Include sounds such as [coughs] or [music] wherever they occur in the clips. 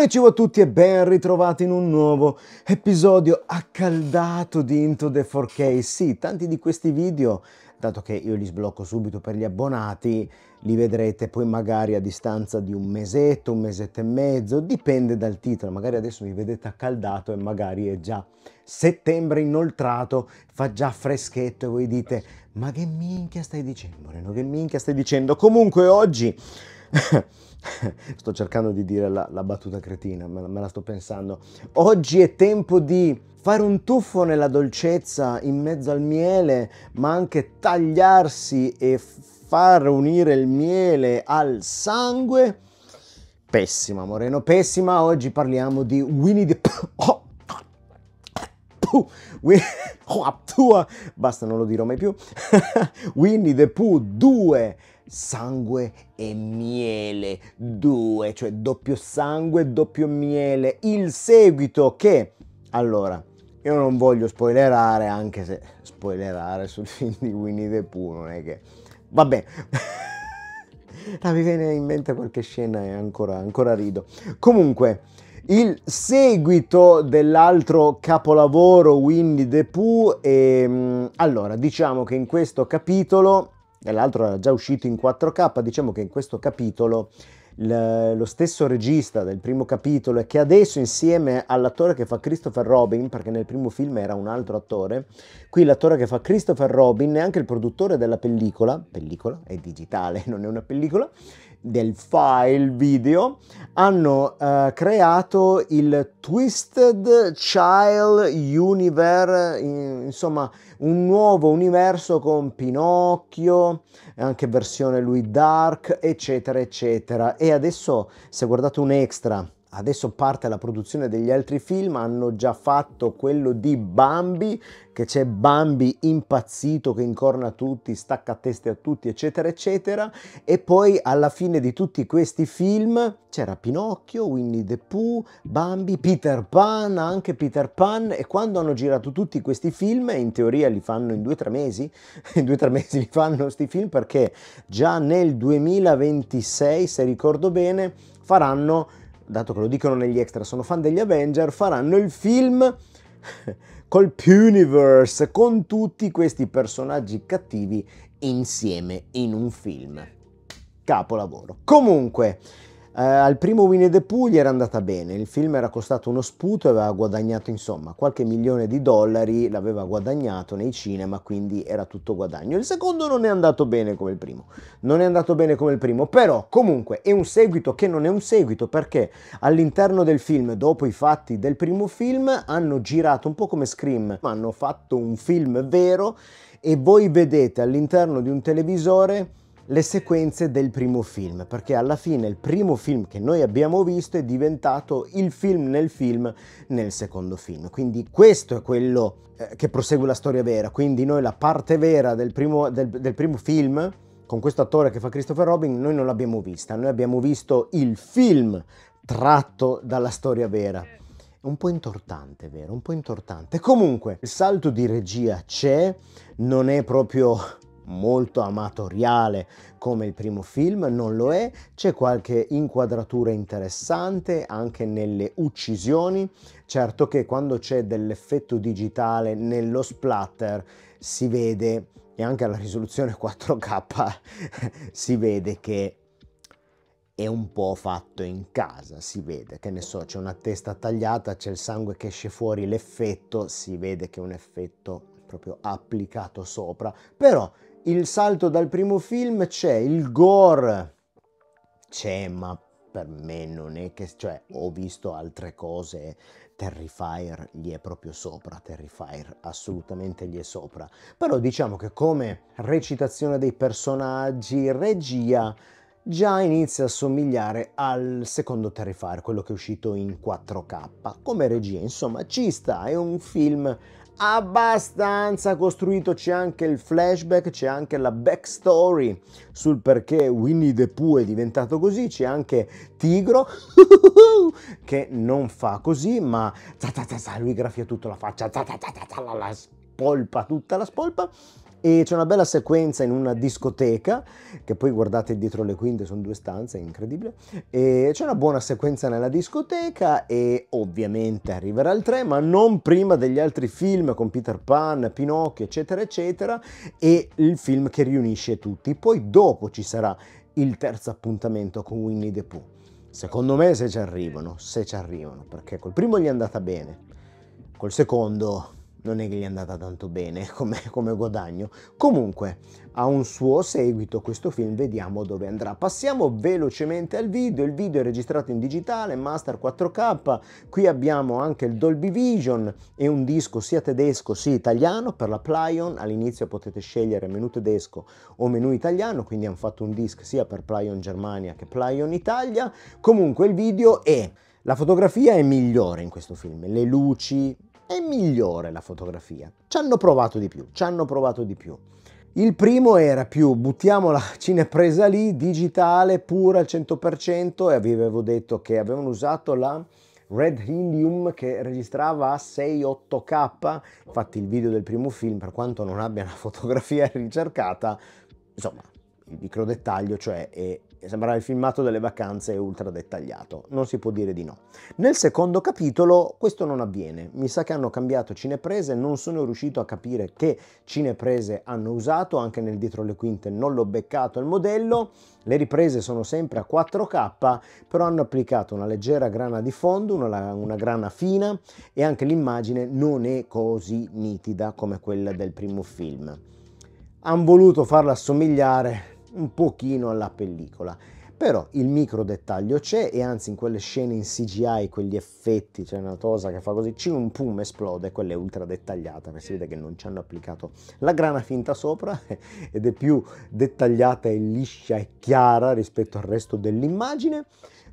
Konnichiwa a tutti e ben ritrovati in un nuovo episodio accaldato di Into the 4K. Sì, tanti di questi video, dato che io li sblocco subito per gli abbonati, li vedrete poi magari a distanza di un mesetto, un mesetto e mezzo, dipende dal titolo. Magari adesso mi vedete accaldato e magari è già settembre inoltrato, fa già freschetto e voi dite ma che minchia stai dicendo Moreno, che minchia stai dicendo? Comunque oggi... [laughs] sto cercando di dire la, la battuta cretina, me la, me la sto pensando. Oggi è tempo di fare un tuffo nella dolcezza in mezzo al miele, ma anche tagliarsi e far unire il miele al sangue. Pessima, Moreno, pessima. Oggi parliamo di Winnie the Pooh. [coughs] Oh, [laughs] basta, non lo dirò mai più. [laughs] Winnie the Pooh 2 sangue e miele 2, cioè doppio sangue, doppio miele, il seguito che allora io non voglio spoilerare anche se spoilerare sul [laughs] film di Winnie the Pooh non è che vabbè [laughs] ah, mi viene in mente qualche scena e ancora, ancora rido. Comunque il seguito dell'altro capolavoro Winnie the Pooh e ehm, allora diciamo che in questo capitolo l'altro era già uscito in 4K, diciamo che in questo capitolo lo stesso regista del primo capitolo che adesso insieme all'attore che fa Christopher Robin, perché nel primo film era un altro attore, qui l'attore che fa Christopher Robin è anche il produttore della pellicola, pellicola è digitale, [laughs] non è una pellicola, del file video hanno uh, creato il Twisted Child Universe, insomma un nuovo universo con Pinocchio, anche versione lui Dark, eccetera, eccetera. E adesso, se guardate un extra Adesso parte la produzione degli altri film, hanno già fatto quello di Bambi, che c'è Bambi impazzito che incorna tutti, stacca teste a tutti, eccetera, eccetera. E poi alla fine di tutti questi film c'era Pinocchio, Winnie the Pooh, Bambi, Peter Pan, anche Peter Pan. E quando hanno girato tutti questi film, in teoria li fanno in due o tre mesi, [laughs] in due o tre mesi li fanno questi film perché già nel 2026, se ricordo bene, faranno dato che lo dicono negli extra, sono fan degli Avenger, faranno il film [laughs] col Puniverse, con tutti questi personaggi cattivi insieme in un film. Capolavoro. Comunque, Uh, al primo Winnie the Pooh gli era andata bene, il film era costato uno sputo e aveva guadagnato insomma qualche milione di dollari, l'aveva guadagnato nei cinema, quindi era tutto guadagno. Il secondo non è andato bene come il primo, non è andato bene come il primo, però comunque è un seguito che non è un seguito perché all'interno del film, dopo i fatti del primo film, hanno girato un po' come Scream, hanno fatto un film vero e voi vedete all'interno di un televisore le sequenze del primo film, perché alla fine il primo film che noi abbiamo visto è diventato il film nel film nel secondo film. Quindi questo è quello eh, che prosegue la storia vera. Quindi noi la parte vera del primo, del, del primo film, con questo attore che fa Christopher Robin, noi non l'abbiamo vista. Noi abbiamo visto il film tratto dalla storia vera un po' intortante, vero? Un po' intortante. Comunque, il salto di regia c'è, non è proprio molto amatoriale come il primo film, non lo è, c'è qualche inquadratura interessante anche nelle uccisioni, certo che quando c'è dell'effetto digitale nello splatter si vede e anche alla risoluzione 4K [laughs] si vede che è un po' fatto in casa, si vede, che ne so, c'è una testa tagliata, c'è il sangue che esce fuori, l'effetto, si vede che è un effetto proprio applicato sopra, però il salto dal primo film c'è, il gore. C'è, ma per me non è che, cioè, ho visto altre cose, Terrifier gli è proprio sopra, Terrifier assolutamente gli è sopra, però diciamo che come recitazione dei personaggi, regia, già inizia a somigliare al secondo Terrifier, quello che è uscito in 4K, come regia, insomma ci sta, è un film abbastanza costruito, c'è anche il flashback, c'è anche la backstory sul perché Winnie the Pooh è diventato così, c'è anche Tigro [laughs] che non fa così, ma lui graffia tutta la faccia, la spolpa tutta la spolpa e c'è una bella sequenza in una discoteca, che poi guardate dietro le quinte, sono due stanze, è incredibile, e c'è una buona sequenza nella discoteca e ovviamente arriverà il 3, ma non prima degli altri film con Peter Pan, Pinocchio, eccetera, eccetera, e il film che riunisce tutti. Poi dopo ci sarà il terzo appuntamento con Winnie the Pooh. Secondo me se ci arrivano, se ci arrivano, perché col primo gli è andata bene, col secondo non è che gli è andata tanto bene [laughs] come, come, guadagno. Comunque ha un suo seguito questo film, vediamo dove andrà. Passiamo velocemente al video, il video è registrato in digitale, master 4K, qui abbiamo anche il Dolby Vision e un disco sia tedesco sia italiano per la Plyon, all'inizio potete scegliere menu tedesco o menu italiano, quindi hanno fatto un disc sia per Plyon Germania che Plyon Italia. Comunque il video è... La fotografia è migliore in questo film, le luci, è migliore la fotografia. Ci hanno provato di più, ci hanno provato di più. Il primo era più buttiamo la cinepresa lì, digitale, pura al 100% e vi avevo detto che avevano usato la Red Helium che registrava a 6-8K, infatti il video del primo film per quanto non abbia una fotografia [laughs] ricercata, insomma il micro dettaglio, cioè è, sembrava il filmato delle vacanze ultra dettagliato, non si può dire di no. Nel secondo capitolo questo non avviene, mi sa che hanno cambiato cineprese, non sono riuscito a capire che cineprese hanno usato, anche nel dietro le quinte non l'ho beccato il modello, le riprese sono sempre a 4K, però hanno applicato una leggera grana di fondo, una, una grana fina e anche l'immagine non è così nitida come quella del primo film. Hanno voluto farla assomigliare un pochino alla pellicola però il micro dettaglio c'è e anzi in quelle scene in CGI, quegli effetti, c'è una cosa che fa così, un pum esplode, quella è ultra dettagliata, perché si vede che non ci hanno applicato la grana finta sopra [laughs] ed è più dettagliata e liscia e chiara rispetto al resto dell'immagine.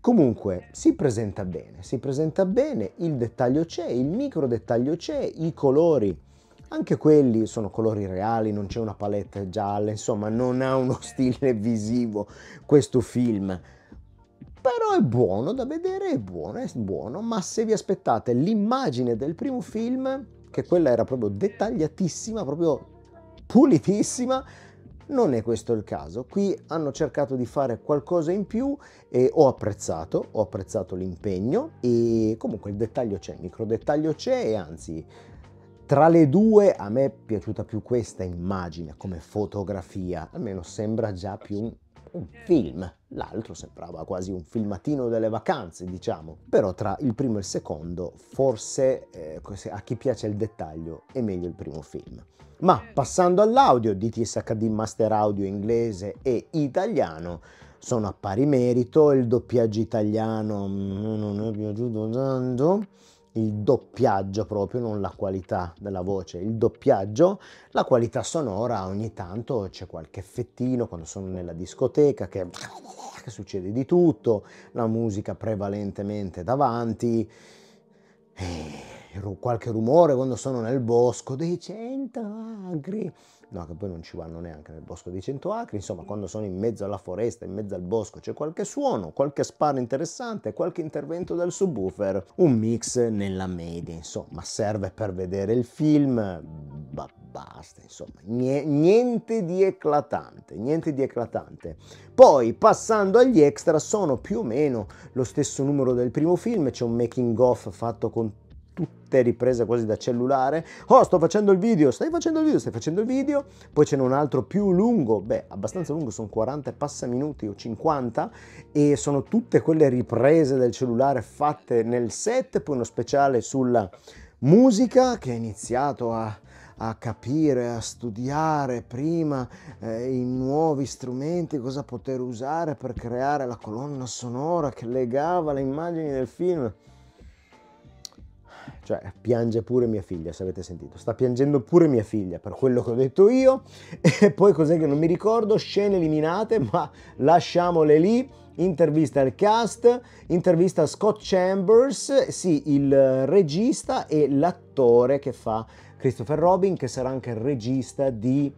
Comunque si presenta bene, si presenta bene, il dettaglio c'è, il micro dettaglio c'è, i colori anche quelli sono colori reali, non c'è una palette gialla, insomma non ha uno [laughs] stile visivo questo film. Però è buono da vedere, è buono, è buono, ma se vi aspettate l'immagine del primo film, che quella era proprio dettagliatissima, proprio pulitissima, non è questo il caso. Qui hanno cercato di fare qualcosa in più e ho apprezzato, ho apprezzato l'impegno e comunque il dettaglio c'è, il micro dettaglio c'è e anzi tra le due a me è piaciuta più questa immagine come fotografia, almeno sembra già più un, un film. L'altro sembrava quasi un filmatino delle vacanze, diciamo. Però tra il primo e il secondo, forse eh, a chi piace il dettaglio è meglio il primo film. Ma passando all'audio, DTS HD Master Audio inglese e italiano, sono a pari merito, il doppiaggio italiano mm, non è piaciuto tanto il doppiaggio proprio, non la qualità della voce, il doppiaggio, la qualità sonora ogni tanto c'è qualche effettino quando sono nella discoteca che, che succede di tutto, la musica prevalentemente davanti, e qualche rumore quando sono nel bosco dei cento agri no, che poi non ci vanno neanche nel bosco di 100 acri, insomma quando sono in mezzo alla foresta, in mezzo al bosco c'è qualche suono, qualche sparo interessante, qualche intervento del subwoofer, un mix nella media, insomma serve per vedere il film, ma basta, insomma, niente di eclatante, niente di eclatante. Poi passando agli extra sono più o meno lo stesso numero del primo film, c'è un making of fatto con tutte riprese quasi da cellulare. Oh, sto facendo il video, stai facendo il video, stai facendo il video. Poi ce n'è un altro più lungo, beh, abbastanza lungo, sono 40 e passa minuti o 50 e sono tutte quelle riprese del cellulare fatte nel set, poi uno speciale sulla musica che ha iniziato a a capire, a studiare prima eh, i nuovi strumenti, cosa poter usare per creare la colonna sonora che legava le immagini del film. Cioè, piange pure mia figlia, se avete sentito. Sta piangendo pure mia figlia per quello che ho detto io. [laughs] E poi cos'è che non mi ricordo? Scene eliminate, ma lasciamole lì. Intervista al cast, intervista a Scott Chambers, sì, il regista e l'attore che fa Christopher Robin, che sarà anche il regista di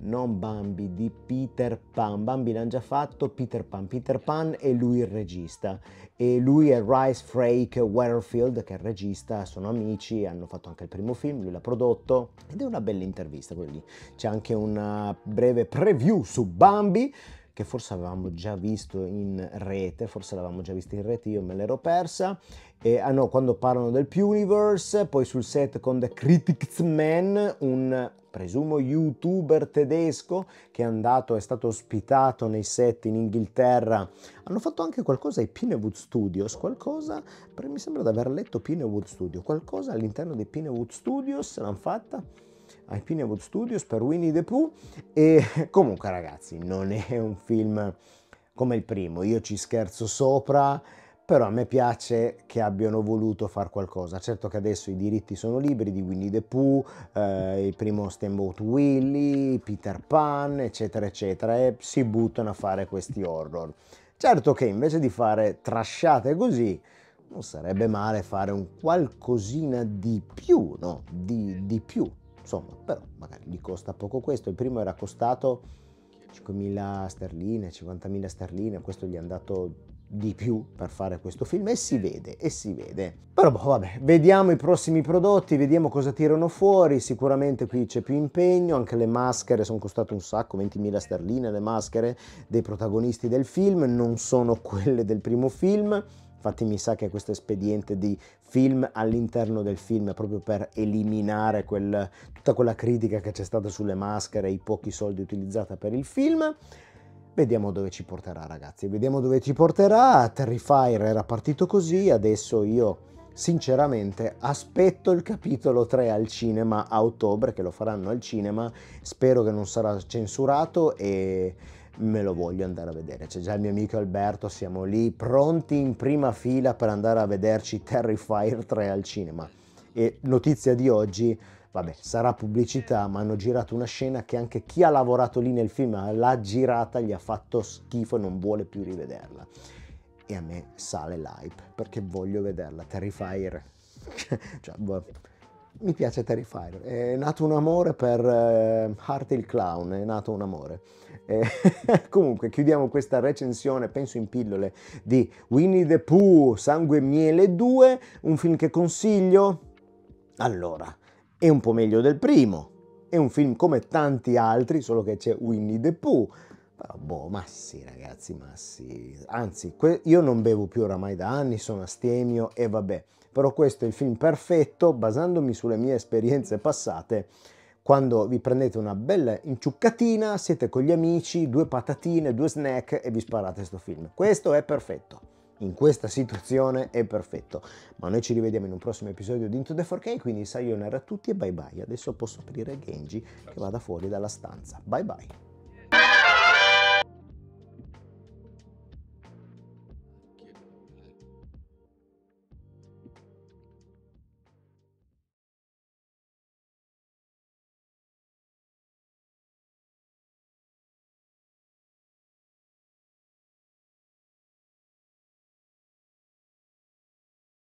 non Bambi, di Peter Pan. Bambi l'hanno già fatto, Peter Pan. Peter Pan è lui il regista e lui è Rice Frake Waterfield che è il regista, sono amici, hanno fatto anche il primo film, lui l'ha prodotto ed è una bella intervista, quindi c'è anche una breve preview su Bambi che forse avevamo già visto in rete, forse l'avevamo già visto in rete, io me l'ero persa. E, ah no, quando parlano del Puniverse, poi sul set con The Critics Man, un presumo youtuber tedesco che è andato, è stato ospitato nei set in Inghilterra. Hanno fatto anche qualcosa ai Pinewood Studios, qualcosa, mi sembra di aver letto Pinewood Studios, qualcosa all'interno dei Pinewood Studios l'hanno fatta ai Pinewood Studios per Winnie the Pooh e [laughs] comunque ragazzi non è un film come il primo, io ci scherzo sopra, però a me piace che abbiano voluto fare qualcosa. Certo che adesso i diritti sono liberi di Winnie the Pooh, eh, il primo Steamboat Willie, Peter Pan, eccetera, eccetera, e si buttano a fare questi horror. Certo che invece di fare trasciate così, non sarebbe male fare un qualcosina di più, no? Di, di più insomma, però magari gli costa poco questo. Il primo era costato 5.000 sterline, 50.000 sterline, questo gli è andato di più per fare questo film e si vede, e si vede. Però boh, vabbè, vediamo i prossimi prodotti, vediamo cosa tirano fuori, sicuramente qui c'è più impegno, anche le maschere sono costate un sacco, 20.000 sterline le maschere dei protagonisti del film, non sono quelle del primo film, Infatti mi sa che questo espediente di film all'interno del film proprio per eliminare quel, tutta quella critica che c'è stata sulle maschere e i pochi soldi utilizzati per il film. Vediamo dove ci porterà ragazzi, vediamo dove ci porterà. Terrifier era partito così, adesso io sinceramente aspetto il capitolo 3 al cinema a ottobre, che lo faranno al cinema, spero che non sarà censurato e me lo voglio andare a vedere. C'è già il mio amico Alberto, siamo lì pronti in prima fila per andare a vederci Terrifier 3 al cinema. E notizia di oggi, vabbè, sarà pubblicità, ma hanno girato una scena che anche chi ha lavorato lì nel film l'ha girata, gli ha fatto schifo e non vuole più rivederla. E a me sale l'hype perché voglio vederla. Terrifier. [laughs] cioè, boh mi piace Terrifier, è nato un amore per eh, Heart il Clown, è nato un amore. Eh, [laughs] comunque chiudiamo questa recensione, penso in pillole, di Winnie the Pooh, Sangue e Miele 2, un film che consiglio? Allora, è un po' meglio del primo, è un film come tanti altri, solo che c'è Winnie the Pooh, però boh, sì ragazzi, ma sì, anzi, io non bevo più oramai da anni, sono astemio e vabbè, però questo è il film perfetto, basandomi sulle mie esperienze passate, quando vi prendete una bella inciuccatina, siete con gli amici, due patatine, due snack e vi sparate questo film. Questo è perfetto. In questa situazione è perfetto. Ma noi ci rivediamo in un prossimo episodio di Into the 4K, quindi sayonara a tutti e bye bye. Adesso posso aprire Genji che vada fuori dalla stanza. Bye bye.